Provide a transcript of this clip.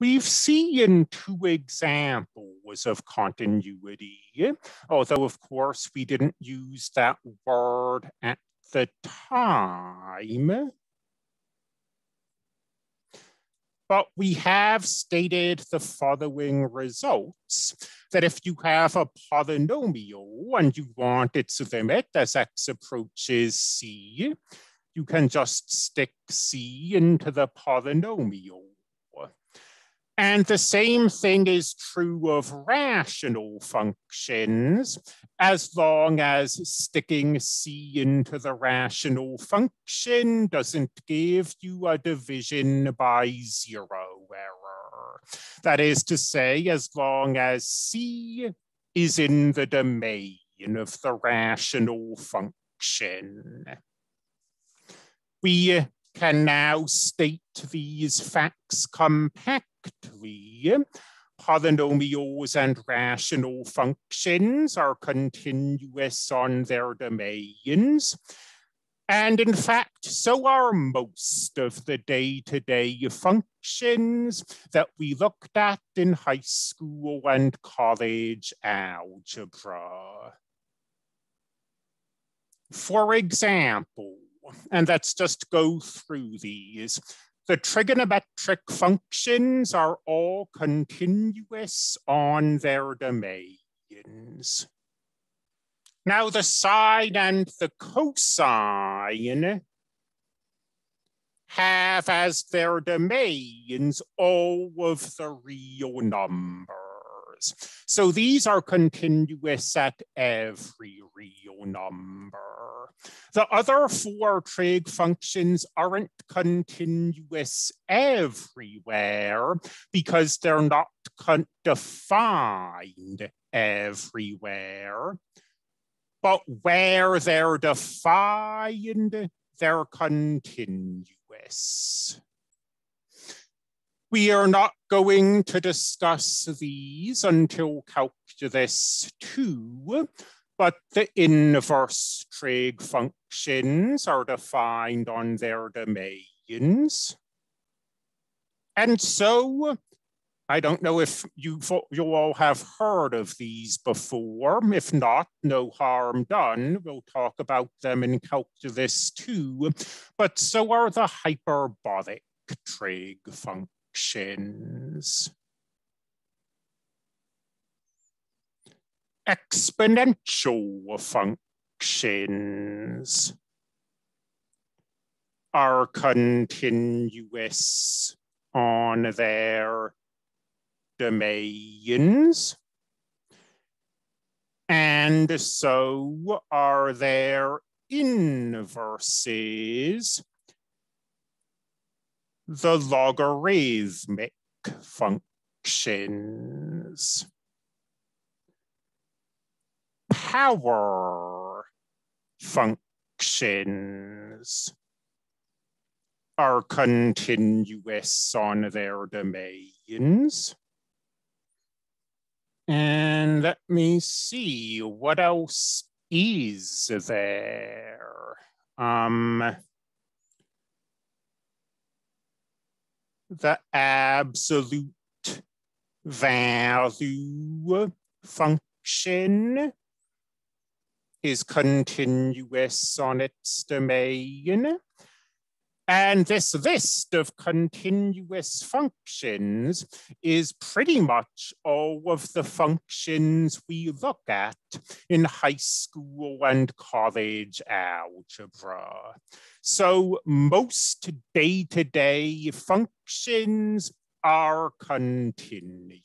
We've seen two examples of continuity, although of course we didn't use that word at the time. But we have stated the following results, that if you have a polynomial and you want its limit as x approaches c, you can just stick c into the polynomial. And the same thing is true of rational functions, as long as sticking c into the rational function doesn't give you a division by zero error. That is to say, as long as c is in the domain of the rational function. We can now state these facts compactly. Polynomials and rational functions are continuous on their domains. And in fact, so are most of the day-to-day -day functions that we looked at in high school and college algebra. For example, and let's just go through these. The trigonometric functions are all continuous on their domains. Now the sine and the cosine have as their domains all of the real numbers. So these are continuous at every real number. The other four trig functions aren't continuous everywhere because they're not defined everywhere. But where they're defined, they're continuous. We are not going to discuss these until calculus 2, but the inverse trig functions are defined on their domains. And so, I don't know if you you all have heard of these before. If not, no harm done. We'll talk about them in calculus too. but so are the hyperbolic trig functions functions. Exponential functions are continuous on their domains. And so are their inverses the logarithmic functions. Power functions are continuous on their domains. And let me see, what else is there? Um, the absolute value function is continuous on its domain. And this list of continuous functions is pretty much all of the functions we look at in high school and college algebra. So most day-to-day -day functions are continuous.